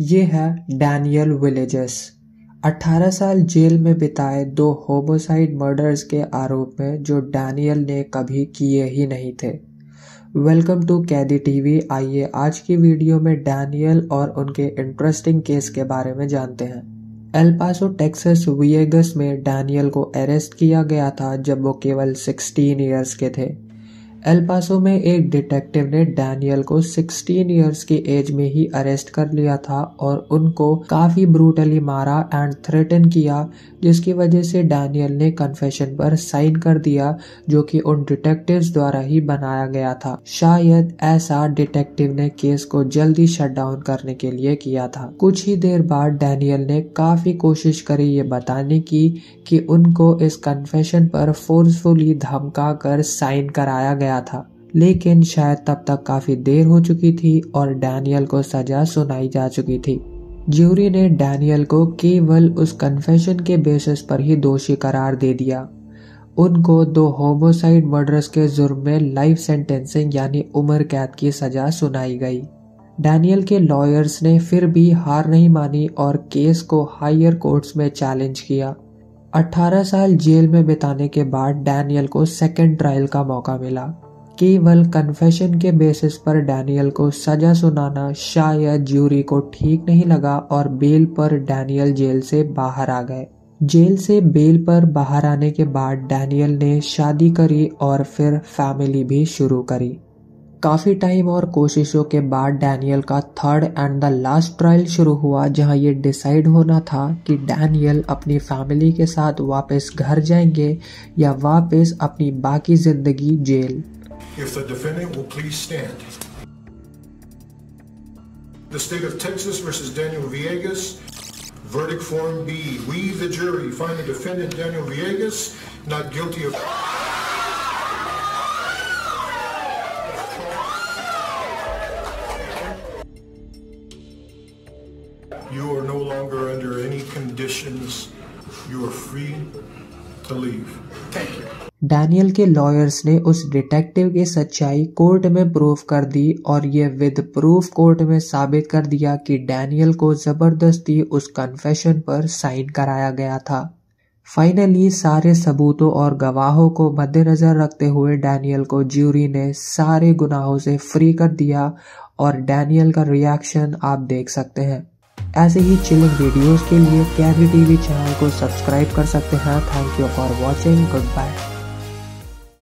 ये है Daniel villages 18 साल जेल में बिताए दो होमोसाइड मर्डर्स के आरोप में जो डैनियल ने कभी किए ही नहीं थे। वेलकम टू कैदी टीवी आइए आज की वीडियो में डैनियल और उनके इंटरेस्टिंग केस के बारे में जानते हैं। एल्पासो टेक्सास विएगस में डैनियल को अरेस्ट किया गया था जब वो केवल 16 इयर्स के थे। एल्पासो में एक डिटेक्टिव ने डैनियल को 16 इयर्स की एज में ही अरेस्ट कर लिया था और उनको काफ़ी ब्रूटली मारा एंड थ्रेटन किया, जिसकी वजह से डैनियल ने कन्फेशन पर साइन कर दिया, जो कि उन डिटेक्टिव्स द्वारा ही बनाया गया था। शायद ऐसा डिटेक्टिव ने केस को जल्दी शट डाउन करने के लिए किया था। कुछ ही देर बाद डैनियल ने काफ़ी कोशिश करी ये बताने की कि उनको इस कन्फेशन पर फोर्सफुली धमका कर साइन कराया गया था। लेकिन शायद तब तक काफ़ी देर हो चुकी थी और डैनियल को सजा सुनाई जा चुकी थी। ज्यूरी ने डैनियल को केवल उस कन्फेशन के बेसिस पर ही दोषी करार दे दिया। उनको दो होमोसाइड मर्डर्स के जुर्म में लाइफ सेंटेंसिंग यानी उम्र कैद की सजा सुनाई गई। डैनियल के लॉयर्स ने फिर भी हार नहीं मानी और केस को हायर कोर्ट्स में चैलेंज किया। 18 साल जेल में बिताने के बाद डैनियल को सेकेंड ट्रायल का मौका मिला। केवल कन्फेशन के बेसिस पर डैनियल को सजा सुनाना शायद ज्यूरी को ठीक नहीं लगा और बेल पर डैनियल जेल से बाहर आ गए। जेल से बेल पर बाहर आने के बाद डैनियल ने शादी करी और फिर फैमिली भी शुरू करी। काफ़ी टाइम और कोशिशों के बाद डैनियल का third and the last trial शुरू हुआ, जहाँ ये डिसाइड होना था कि डैनियल अपनी फैमिली के साथ वापस घर जाएँगे या वापस अपनी बाकी ज़िंदगी jail If the defendant will please stand. The state of Texas versus Daniel Villegas. Verdict form B. We, the jury, find the defendant Daniel Villegas not guilty of. You are no longer under any conditions. You are free to leave. Thank you. Daniel के lawyers ने उस detective की सच्चाई court में proof कर दी और ये with proof court में साबित कर दिया कि डैनियल को ज़बरदस्ती उस कन्फेशन पर साइन कराया गया था फाइनली सारे सबूतों और गवाहों को मद्देनजर रखते हुए डैनियल को ज्यूरी ने सारे गुनाहों से फ्री कर दिया और डैनियल का रिएक्शन आप देख सकते हैं ऐसे ही चिलिंग वीडियोस के लिए कैबी टीवी चैनल को सब्सक्राइब कर सकते हैं। Thank you for watching good bye